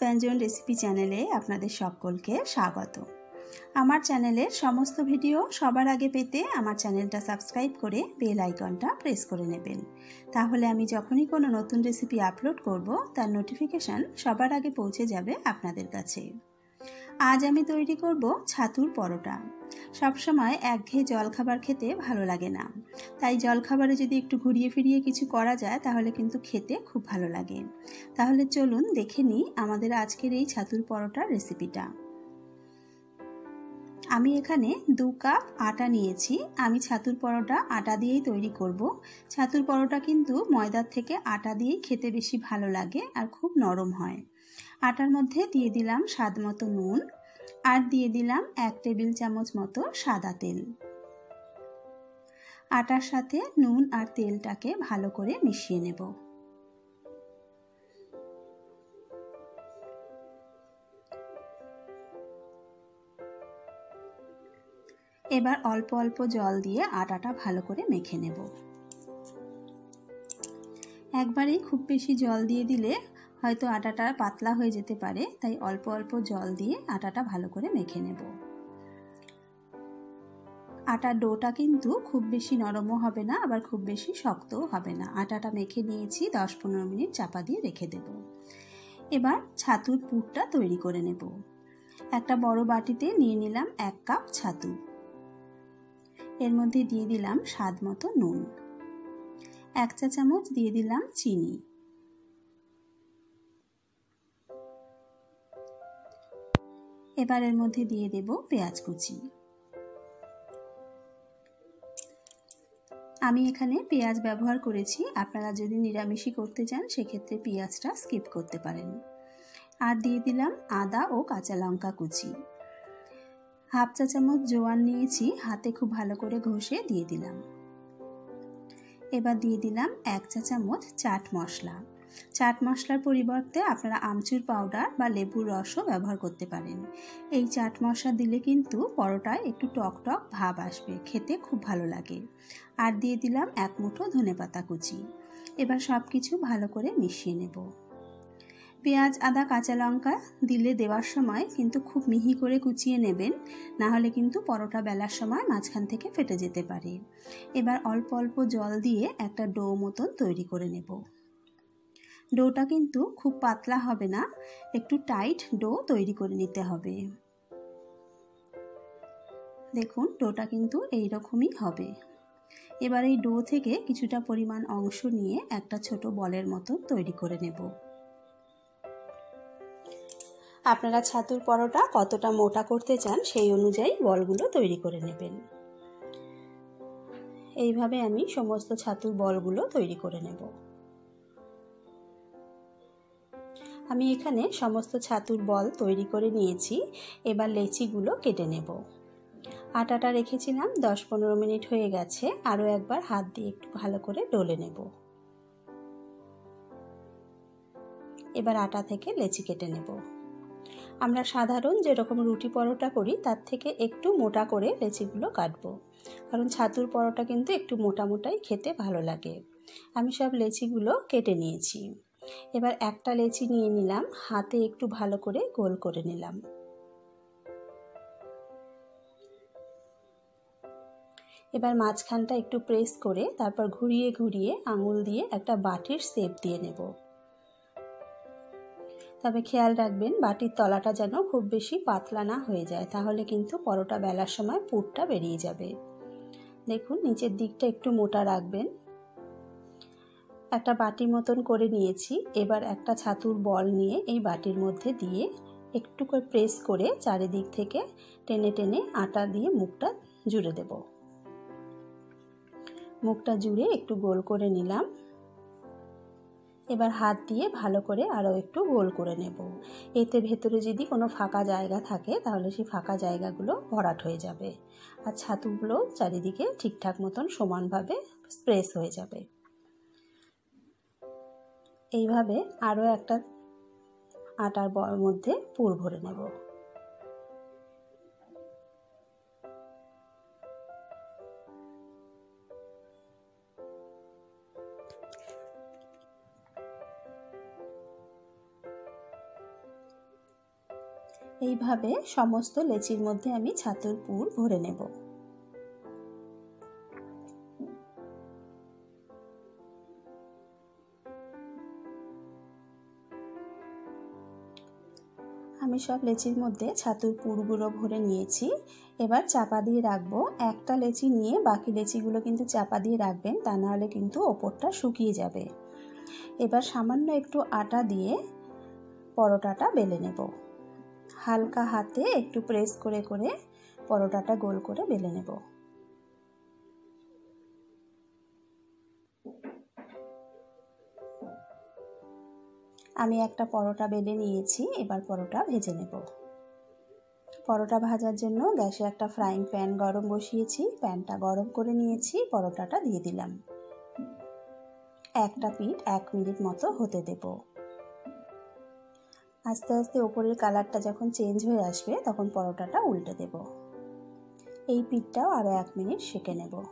ব্যঞ্জন রেসিপি চ্যানেলে আপনাদের সকলকে স্বাগত। আমার চ্যানেলের সমস্ত ভিডিও সবার আগে পেতে আমার চ্যানেলটা সাবস্ক্রাইব করে বেল আইকনটা প্রেস করে নেবেন। তাহলে আমি যখনই কোনো নতুন রেসিপি আপলোড করব, তার নোটিফিকেশান সবার আগে পৌঁছে যাবে আপনাদের কাছে। আজ আমি তৈরি করব ছাতুর পরোটা। সবসময় একঘেয়ে জলখাবার খেতে ভালো লাগে না। তাই জলখাবারে যদি একটু ঘুরিয়ে ফিরিয়ে কিছু করা যায়, তাহলে কিন্তু খেতে খুব ভালো লাগে। তাহলে চলুন দেখে নিই আমাদের আজকের এই ছাতুর পরোটার রেসিপিটা। আমি এখানে দু কাপ আটা নিয়েছি। আমি ছাতুর পরোটা আটা দিয়েই তৈরি করব। ছাতুর পরোটা কিন্তু ময়দার থেকে আটা দিয়েই খেতে বেশি ভালো লাগে আর খুব নরম হয়। আটার মধ্যে দিয়ে দিলাম স্বাদ মতো নুন আর দিয়ে দিলাম এক টেবিল চামচ মতো সাদা তেল। আটার সাথে নুন আর তেলটাকে ভালো করে মিশিয়ে নেব। এবার অল্প অল্প জল দিয়ে আটাটা ভালো করে মেখে নেব। একবারেই খুব বেশি জল দিয়ে দিলে হয়তো আটাটা পাতলা হয়ে যেতে পারে, তাই অল্প অল্প জল দিয়ে আটাটা ভালো করে মেখে নেব। আটার ডোটা কিন্তু খুব বেশি নরমও হবে না, আবার খুব বেশি শক্তও হবে না। আটাটা মেখে নিয়েছি, দশ পনেরো মিনিট চাপা দিয়ে রেখে দেব। এবার ছাতুর পুরটা তৈরি করে নেব। একটা বড় বাটিতে নিয়ে নিলাম এক কাপ ছাতু। এর মধ্যে দিয়ে দিলাম স্বাদ মতো নুন। এক চা চামচ দিয়ে দিলাম চিনি। এবার এর মধ্যে দিয়ে দেব পেঁয়াজ কুচি। আমি এখানে পেঁয়াজ ব্যবহার করেছি। আপনারা যদি নিরামিষই করতে চান, সেক্ষেত্রে পেঁয়াজটা স্কিপ করতে পারেন। আর দিয়ে দিলাম আদা ও কাঁচা লঙ্কা কুচি। হাফ চা চামচ জোয়ান নিয়েছি, হাতে খুব ভালো করে ঘষে দিয়ে দিলাম। এবার দিয়ে দিলাম এক চা চামচ চাট মশলা। চাট মশলার পরিবর্তে আপনারা আমচুর পাউডার বা লেবুর রসও ব্যবহার করতে পারেন। এই চাট মশলা দিলে কিন্তু পরোটায় একটু টক টক ভাব আসবে, খেতে খুব ভালো লাগে। আর দিয়ে দিলাম এক মুঠো ধনে পাতা কুচি। এবার সব কিছু ভালো করে মিশিয়ে নেব। পেঁয়াজ, আদা, কাঁচা লঙ্কা দিলে দেওয়ার সময় কিন্তু খুব মিহি করে কুচিয়ে নেবেন, না হলে কিন্তু পরোটা বেলার সময় মাঝখান থেকে ফেটে যেতে পারে। এবার অল্প অল্প জল দিয়ে একটা ডো মতন তৈরি করে নেব। ডোটা কিন্তু খুব পাতলা হবে না, একটু টাইট ডো তৈরি করে নিতে হবে। দেখুন, ডোটা কিন্তু এই রকমই হবে। এবার এই ডো থেকে কিছুটা পরিমাণ অংশ নিয়ে একটা ছোট বলের মতো তৈরি করে নেব। আপনারা ছাতুর পরোটা কতটা মোটা করতে চান সেই অনুযায়ী বলগুলো তৈরি করে নেবেন। এইভাবে আমি সমস্ত ছাতুর বলগুলো তৈরি করে নেব। আমি এখানে সমস্ত ছাতুর বল তৈরি করে নিয়েছি। এবার লেচিগুলো কেটে নেব। আটাটা রেখেছিলাম দশ পনেরো মিনিট হয়ে গেছে। আরও একবার হাত দিয়ে একটু ভালো করে ডলে নেব। এবার আটা থেকে লেচি কেটে নেব। আমরা সাধারণ যেরকম রুটি পরোটা করি, তার থেকে একটু মোটা করে লেচিগুলো কাটবো। কারণ ছাতুর পরোটা কিন্তু একটু মোটা মোটাই খেতে ভালো লাগে। আমি সব লেচিগুলো কেটে নিয়েছি। এবার একটা লেচি নিয়ে নিলাম, হাতে একটু ভালো করে গোল করে নিলাম। এবার মাঝখানটা একটু প্রেস করে তারপর ঘুরিয়ে ঘুরিয়ে আঙুল দিয়ে একটা বাটির শেপ দিয়ে নেব। তবে খেয়াল রাখবেন, বাটির তলাটা যেন খুব বেশি পাতলা না হয়ে যায়, তাহলে কিন্তু পরোটা বেলার সময় পুরটা বেরিয়ে যাবে। দেখুন, নিচের দিকটা একটু মোটা রাখবেন। একটা বাটি মতন করে নিয়েছি। এবার একটা ছাতুর বল নিয়ে এই বাটির মধ্যে দিয়ে একটু করে প্রেস করে চারিদিক থেকে টেনে টেনে আটা দিয়ে মুখটা জুড়ে দেব। মুখটা জুড়ে একটু গোল করে নিলাম। এবার হাত দিয়ে ভালো করে আরও একটু গোল করে নেব। এতে ভেতরে যদি কোনো ফাঁকা জায়গা থাকে, তাহলে সেই ফাঁকা জায়গাগুলো ভরাট হয়ে যাবে। আর ছাতুগুলো চারিদিকে ঠিকঠাক মতন সমানভাবে স্প্রেস হয়ে যাবে। এইভাবে আরও একটা আটার মধ্যে পুর ভরে নেব। এইভাবে সমস্ত লেচির মধ্যে আমি ছাতুর পুর ভরে নেব। আমি সব লেচির মধ্যে ছাতুর পুরগুলো ভরে নিয়েছি। এবার চাপা দিয়ে রাখব। একটা লেচি নিয়ে বাকি লেচিগুলো কিন্তু চাপা দিয়ে রাখবেন, তা নাহলে কিন্তু ওপরটা শুকিয়ে যাবে। এবার সামান্য একটু আটা দিয়ে পরোটাটা বেলে নেব। হালকা হাতে একটু প্রেস করে করে পরোটাটা গোল করে বেলে নেব। আমি একটা পরোটা বেলে নিয়েছি, এবার পরোটা ভেজে নেব। পরোটা ভাজার জন্য গ্যাসে একটা ফ্রাইং প্যান গরম বসিয়েছি, প্যানটা গরম করে নিয়েছি, পরোটাটা দিয়ে দিলাম। একটা পিঠ এক মিনিট মতো হতে দেব। আস্তে আস্তে ওপরের কালারটা যখন চেঞ্জ হয়ে আসবে, তখন পরোটাটা উল্টে দেব। এই পিঠটাও আরও এক মিনিট সেঁকে নেব।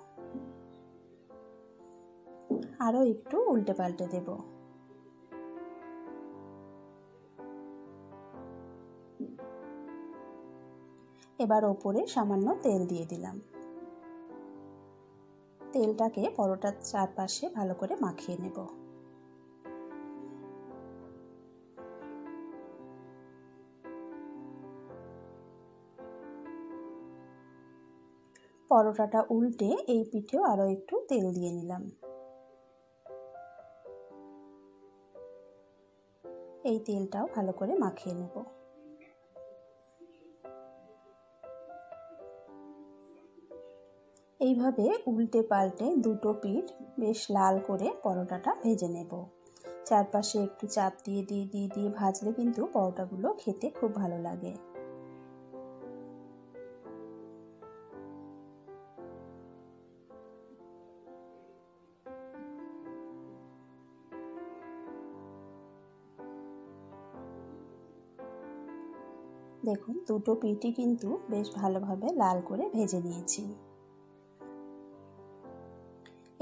আরও একটু উল্টে পাল্টে দেবো। এবার ওপরে সামান্য তেল দিয়ে দিলাম। তেলটাকে পরোটার চারপাশে ভালো করে মাখিয়ে নেব। পরোটাটা উল্টে এই পিঠেও আরও একটু তেল দিয়ে নিলাম। এই তেলটাও ভালো করে মাখিয়ে নেব। এইভাবে উল্টে পাল্টে দুটো পিঠ বেশ লাল করে পরোটাটা ভেজে নেব। চারপাশে একটু চাপ দিয়ে দিয়ে দিয়ে দিয়ে ভাজলে কিন্তু পরোটাগুলো খেতে খুব ভালো লাগে। দেখুন, দুটো পিঠই কিন্তু বেশ ভালোভাবে লাল করে ভেজে নিয়েছি।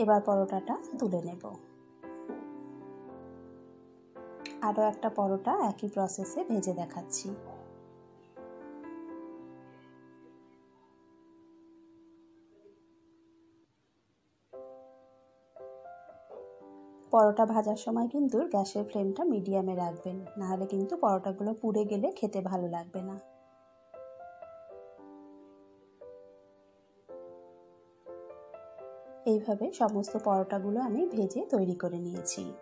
এবার পরোটাটা তুলে নেব। আরও একটা পরোটা একই প্রসেসে ভেজে দেখাচ্ছি। পরোটা ভাজার সময় কিন্তু গ্যাসের ফ্লেমটা মিডিয়ামে রাখবেন, নাহলে কিন্তু পরোটাগুলো পুড়ে গেলে খেতে ভালো লাগবে না। এইভাবে সমস্ত পরোটাগুলো আমি ভেজে তৈরি করে নিয়েছি।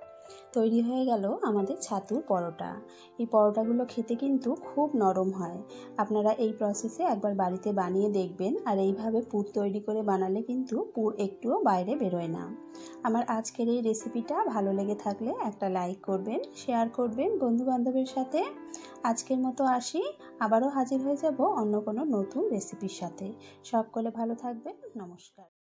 তৈরি হয়ে গেল আমাদের ছাতুর পরোটা। এই পরোটাগুলো খেতে কিন্তু খুব নরম হয়। আপনারা এই প্রসেসে একবার বাড়িতে বানিয়ে দেখবেন আর এইভাবে পুর তৈরি করে বানালে কিন্তু পুর একটুও বাইরে বেরোয় না। আমার আজকের এই রেসিপিটা ভালো লেগে থাকলে একটা লাইক করবেন শেয়ার করবেন বন্ধুবান্ধবের সাথে। আজকের মতো আসি, আবারও হাজির হয়ে যাব অন্য কোনো নতুন রেসিপির সাথে। সকলে ভালো থাকবেন, নমস্কার।